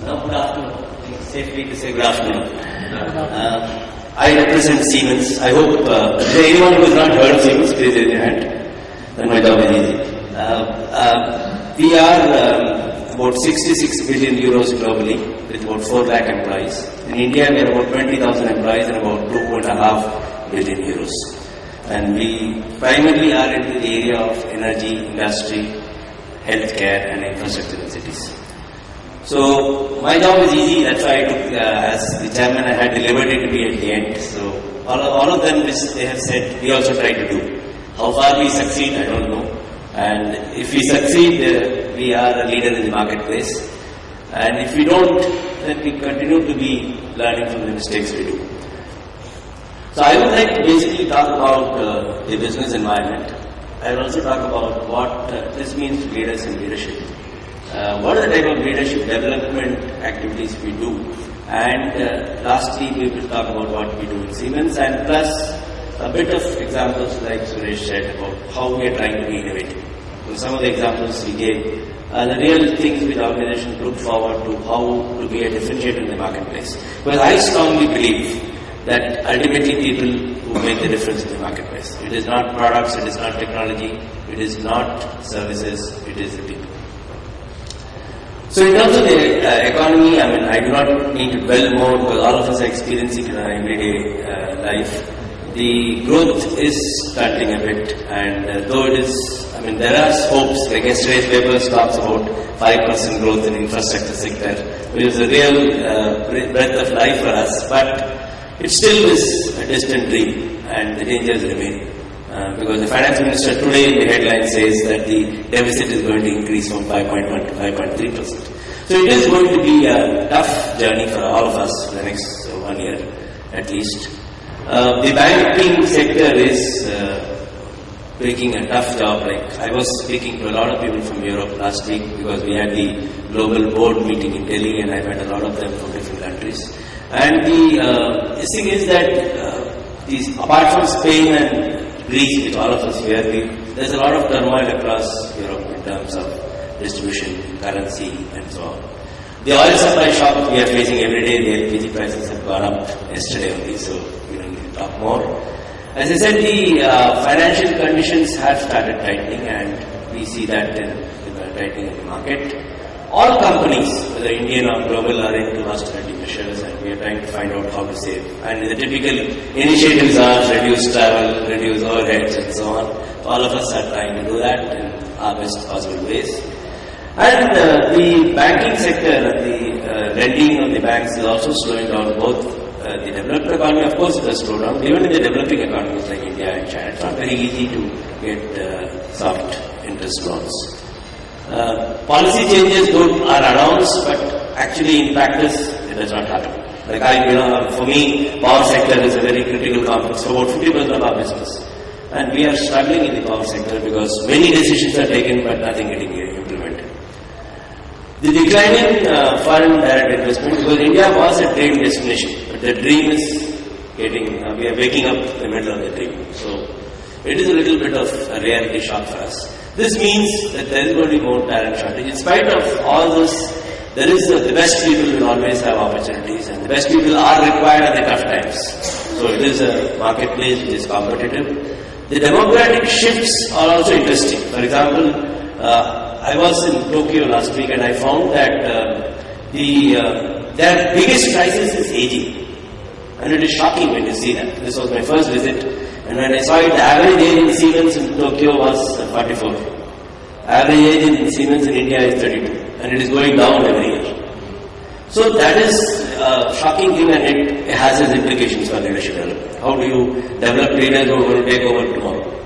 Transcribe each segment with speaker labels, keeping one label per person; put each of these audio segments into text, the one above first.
Speaker 1: Good afternoon. Safely to say good afternoon. Uh, I represent Siemens. I hope uh, anyone who has not heard Siemens, please raise your hand. Then my job is easy. Uh, uh, we are um, about 66 billion euros globally with about 4 lakh employees. In India, we are about 20,000 employees and about 2.5 billion euros. And we primarily are into the area of energy, industry, healthcare and infrastructure in cities. So my job is easy. That's why I took, uh, as the chairman, I had the liberty to be at the end. So all of, all of them, which they have said, we also try to do. How far we succeed, I don't know. And if we succeed, uh, we are a leader in the marketplace. And if we don't, then we continue to be learning from the mistakes we do. So I would like to basically talk about uh, the business environment. I will also talk about what uh, this means to leaders in leadership. Uh, what are the type of leadership development activities we do? And uh, lastly, we will talk about what we do in Siemens and plus a bit of examples like Suresh said about how we are trying to be innovative. So some of the examples we gave are the real things which the organization look forward to how to be a differentiator in the marketplace. Well, I strongly believe that ultimately people who make the difference in the marketplace. It is not products, it is not technology, it is not services, it is the people. So in terms of the uh, economy, I mean, I do not need to dwell more because all of us are experiencing it in our everyday uh, life. The growth is stunting a bit, and uh, though it is, I mean, there are hopes. Like yesterday's paper talks about 5% growth in infrastructure sector, which is a real uh, breath of life for us, but it still is a distant dream, and the dangers remain. Uh, because the finance minister today in the headline says that the deficit is going to increase from 5.1 to 5.3 percent. So it is going to be a tough journey for all of us for the next uh, one year at least. Uh, the banking sector is uh, making a tough job. Like I was speaking to a lot of people from Europe last week because we had the global board meeting in Delhi, and I met a lot of them from different countries. And the, thing is that these, apart from Spain and Greece, which all of us hear, we, there's a lot of turmoil across Europe in terms of distribution, currency, and so on. The oil supply shock we are facing every day, the LPG prices have gone up yesterday only, so we don't need to talk more. As I said, the uh, financial conditions have started tightening, and we see that in the tightening of the market. All companies, whether Indian or global, are into austerity and we are trying to find out how to save. And the typical initiatives are reduce travel, reduce overheads and so on. All of us are trying to do that in our best possible ways. And uh, the banking sector, the uh, lending of the banks is also slowing down both uh, the developed economy, of course, it has slowed down. Even in the developing economies like India and China, it's not very easy to get uh, soft interest loans. Uh, policy changes don't, are announced, but actually in practice does not happen. Like I, you know, for me, power sector is a very critical complex for about 50% of our business. And we are struggling in the power sector because many decisions are taken but nothing getting implemented. The declining uh, foreign direct investment because India was a dream destination, but the dream is getting, uh, we are waking up the middle of the dream. So it is a little bit of a reality shock for us. This means that there is going to be more talent shortage. In spite of all this, there is uh, the best people will always have opportunities, and the best people are required at the tough times. So it is a marketplace which is competitive. The demographic shifts are also interesting. For example, uh, I was in Tokyo last week, and I found that uh, the uh, their biggest crisis is aging, and it is shocking when you see that. This was my first visit. And when I saw it, the average age in Siemens in Tokyo was 44. Average age in Siemens in India is 32. And it is going down every year. So that is a shocking thing and it has its implications for leadership. How do you develop leaders who are going to take over tomorrow?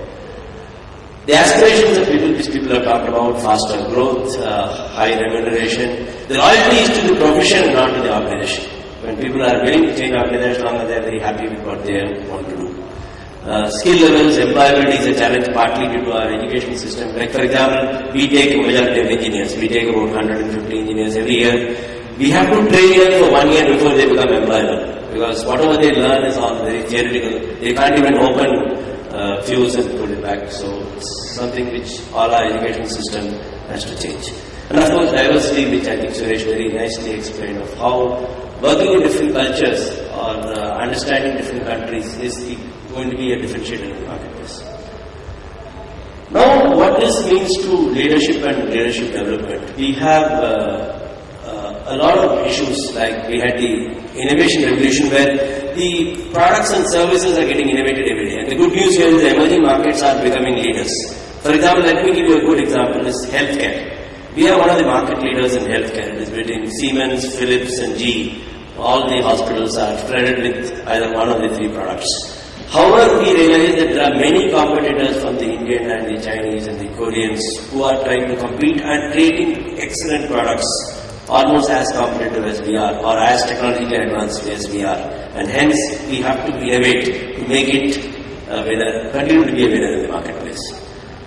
Speaker 1: The aspirations of people, which people have talked about, faster growth, uh, high remuneration, the loyalty is to the profession not to the organization. When people are willing to change organization, as long as they are very happy with what they want to do. Uh, skill levels, employability is a challenge partly due to our education system. Like for example, we take a majority of engineers. We take about 150 engineers every year. We have to train them for one year before they become employable. Because whatever they learn is all very theoretical. They can't even open uh, fuse and put it back. So it's something which all our education system has to change. And of course, diversity, which I think Suresh very nicely explained of how working in different cultures or uh, understanding different countries is the, going to be a differentiator in the marketplace. Now, what this means to leadership and leadership development, we have uh, uh, a lot of issues like we had the innovation revolution where the products and services are getting innovated every day. And the good news here is the emerging markets are becoming leaders. For example, let me give you a good example is healthcare. We are one of the market leaders in healthcare. It is between Siemens, Philips and GE. All the hospitals are flooded with either one of the three products. However, we realize that there are many competitors from the Indian and the Chinese and the Koreans who are trying to compete and creating excellent products almost as competitive as we are or as technologically advanced as we are. And hence, we have to be innovate to make it uh, a winner, continue to be a winner in the marketplace.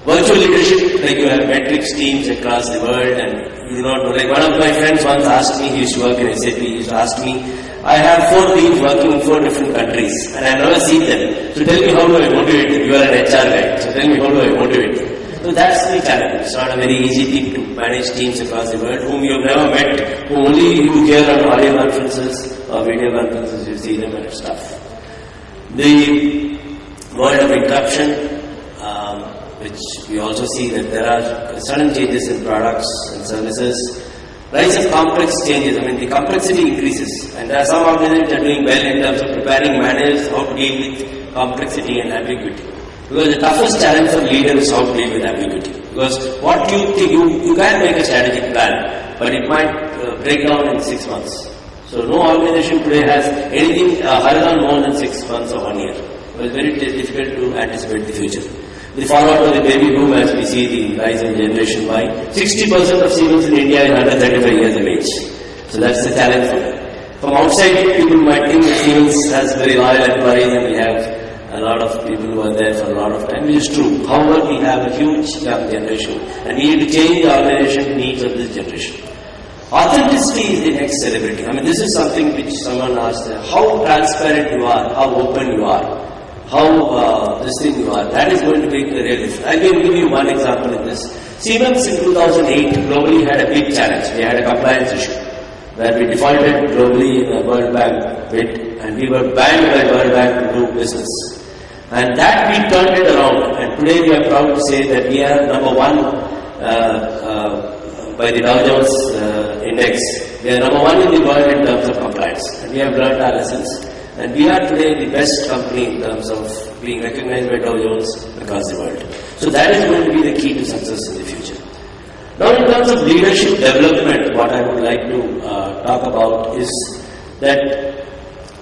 Speaker 1: Virtual leadership, like you have matrix teams across the world and you know, like one of my friends once asked me, he used to work in SAP, he used to ask me, I have four teams working in four different countries and I never seen them. So tell me how do I motivate them? You are an HR guy, so tell me how do I motivate them? So that's the challenge. It's not a very easy thing to manage teams across the world whom you have never met, who only you hear on audio conferences or video conferences, you see them and stuff. The world of interruption, um, which we also see that there are sudden changes in products and services. Rise of complex changes, I mean the complexity increases and there are some organizations are doing well in terms of preparing manuals how to deal with complexity and ambiguity. Because the toughest challenge for leaders is how to deal with ambiguity. Because what you think, you, you can make a strategic plan, but it might uh, break down in six months. So no organization today has anything uh, higher more than six months or one year. It it's very difficult to anticipate the future. The forward to the baby boom as we see the rise in Generation Y. 60% of Siemens in India is under 35 years of age. So that's the challenge for them. From outside, people might think that Siemens has very loyal employees and we have a lot of people who are there for a lot of time, which is true. However, we have a huge young generation and we need to change the organization needs of this generation. Authenticity is the next celebrity. I mean, this is something which someone asked, how transparent you are, how open you are how uh, this thing you are. That is going to be the real issue. I will give you one example in this. Siemens in 2008 globally had a big challenge. We had a compliance issue where we defaulted globally in the World Bank bid and we were banned by World Bank to do business. And that we turned it around and today we are proud to say that we are number one uh, uh, by the Dow Jones uh, index. We are number one in the world in terms of compliance and we have learned our lessons. And we are today the best company in terms of being recognized by Dow Jones across the world. So that is going to be the key to success in the future. Now in terms of leadership development, what I would like to uh, talk about is that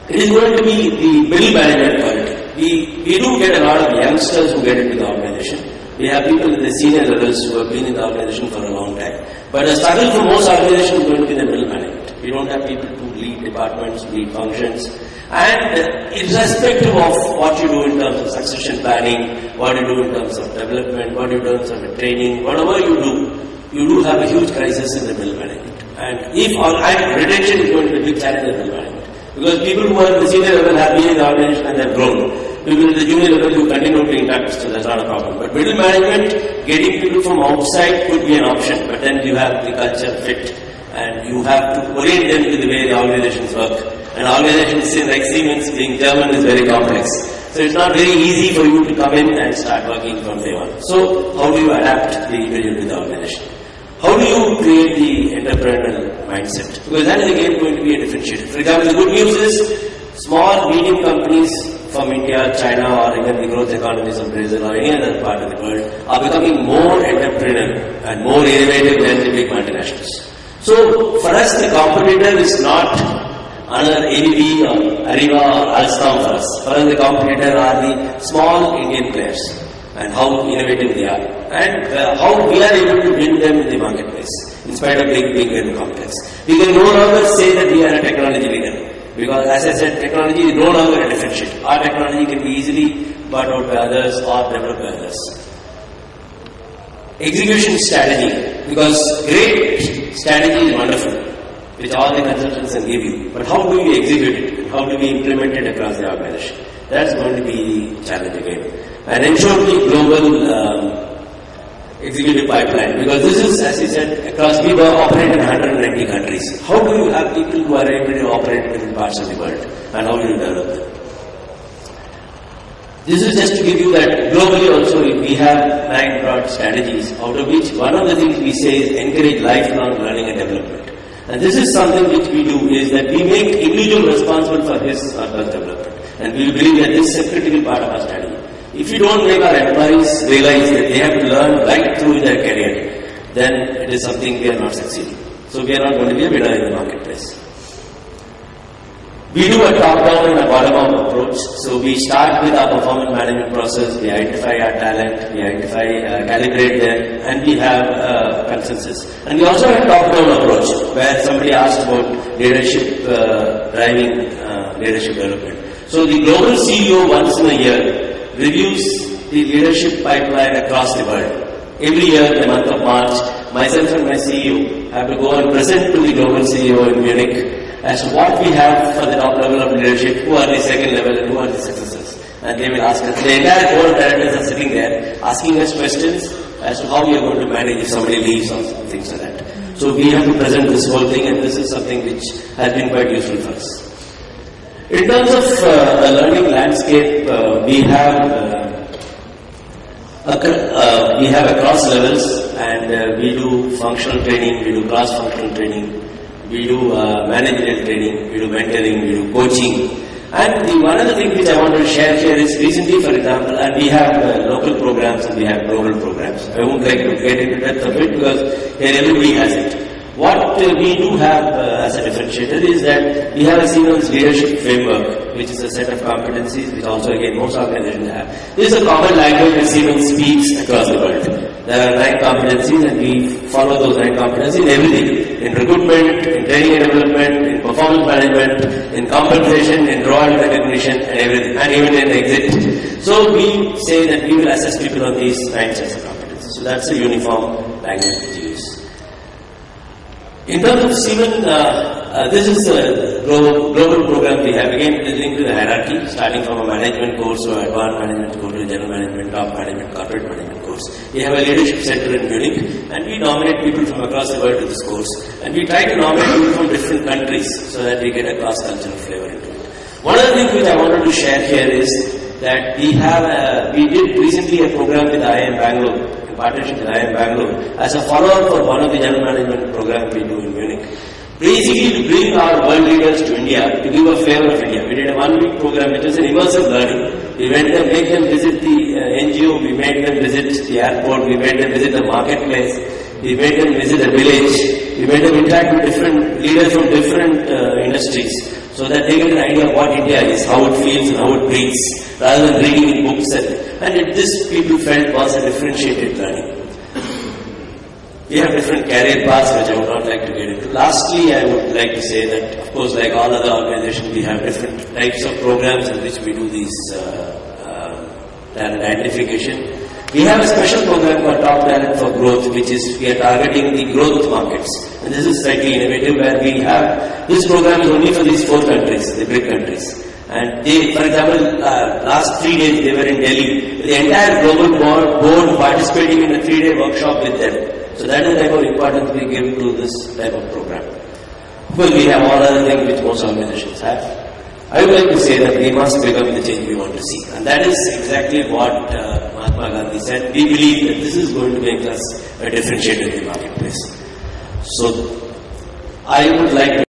Speaker 1: it is going to be the middle management quality. We, we do get a lot of youngsters who get into the organization. We have people in the senior levels who have been in the organization for a long time. But the struggle for most organizations is going to be the middle management. We don't have people departments, lead functions. And uh, irrespective of what you do in terms of succession planning, what you do in terms of development, what you do in terms of training, whatever you do, you do have a huge crisis in the middle management. And if or and retention is going to be a big challenge in the middle management. Because people who are in the senior level have been in the organization and have grown. People in the junior level who continue to interact, so that's not a problem. But middle management, getting people from outside could be an option, but then you have the culture fit and you have to orient them to the way the organizations work. And organizations in like Siemens being German is very complex. So it's not very easy for you to come in and start working from day one. So how do you adapt the individual to the organization? How do you create the entrepreneurial mindset? Because that is again going to be a differentiator. For example, the good news is small, medium companies from India, China, or even the growth economies of Brazil or any other part of the world are becoming more entrepreneurial and more innovative than the big multinationals. So for us, the competitor is not another ABB or Areva or Alstom for us. For us, the competitor are the small Indian players and how innovative they are and uh, how we are able to win them in the marketplace in spite of being big and complex. We can no longer say that we are a technology leader because as I said, technology is no longer a differentiator. Our technology can be easily bought out by others or developed by others. Execution strategy because great strategy is wonderful which all the consultants can give you. But how do we execute it? How do we implement it across the organization? That's going to be the challenge again. And ensure the global um, executive pipeline because this is, as he said, across we operate in 190 countries. How do you have people who are able to operate in parts of the world and how do you develop them? This is just to give you that globally also we have nine broad strategies out of which one of the things we say is encourage lifelong learning and development. And this is something which we do is that we make individual responsible for his or her development. And we believe that this is a critical part of our strategy. If you don't make our employees realize that they have to learn right through their career, then it is something we are not succeeding. So we are not going to be a winner in the marketplace. We do a top-down and a bottom-up approach. So we start with our performance management process, we identify our talent, we identify, uh, calibrate them, and we have uh, consensus. And we also have a top-down approach, where somebody asked about leadership, uh, driving uh, leadership development. So the global CEO once in a year reviews the leadership pipeline across the world. Every year, the month of March, myself and my CEO have to go and present to the global CEO in Munich as to what we have for the top level of leadership, who are the second level and who are the successors. And they will ask us, the entire board of directors are sitting there asking us questions as to how we are going to manage if somebody leaves or things like that. So we have to present this whole thing and this is something which has been quite useful for us. In terms of uh, the learning landscape, uh, we have uh, uh, we have across levels and uh, we do functional training, we do cross-functional training, we do uh, managerial training, we do mentoring, we do coaching. And the one other thing which I want to share here is recently, for example, and we have uh, local programs and we have global programs. I won't like to get into depth of it because here everybody has it. What uh, we do have uh, as a differentiator is that we have a Siemens leadership framework, which is a set of competencies, which also again most organizations have. This is a common language that Siemens speaks across the world. There are nine competencies and we follow those nine competencies in everything. In recruitment, in training and development, in performance management, in compensation, in reward recognition and everything, and even in exit. So we say that we will assess people on these nine sets of competencies. So that's a uniform language we use. In terms of Siemens, uh, uh, this is a global, program we have. Again, it is linked to the hierarchy, starting from a management course to advanced management course to general management, top management, corporate management course. We have a leadership center in Munich, and we nominate people from across the world to this course. And we try to nominate people from different countries so that we get a cross-cultural flavor into it. One of the things which I wanted to share here is that we have, a, we did recently a program with IIM Bangalore partnership with IIM Bangalore as a follow-up for one of the general management programs we do in Munich. Basically to bring our world leaders to India, to give a flavor of India. We did a one-week program which was an immersive learning. We went there, made them visit the uh, NGO, we made them visit the airport, we made them visit the marketplace, we made them visit a village, we made them interact with different leaders from different uh, industries so that they get an idea of what India is, how it feels and how it breathes, rather than reading in books. And, and it, this people felt was a differentiated learning. We have different career paths which I would not like to get into. Lastly, I would like to say that, of course, like all other organizations, we have different types of programs in which we do these uh, uh, talent identification. We have a special program called Top Talent for Growth, which is we are targeting the growth markets. And this is slightly innovative where we have, this program is only for these four countries, the BRIC countries. And they, for example, uh, last three days they were in Delhi. The entire global board, board participating in a three-day workshop with them. So that is the type of importance we give to this type of program. Well, we have all other things which most organizations have. I would like to say that we must become the change we want to see. And that is exactly what uh, Mahatma Gandhi said. We believe that this is going to make us a differentiator in the marketplace. So, I would like to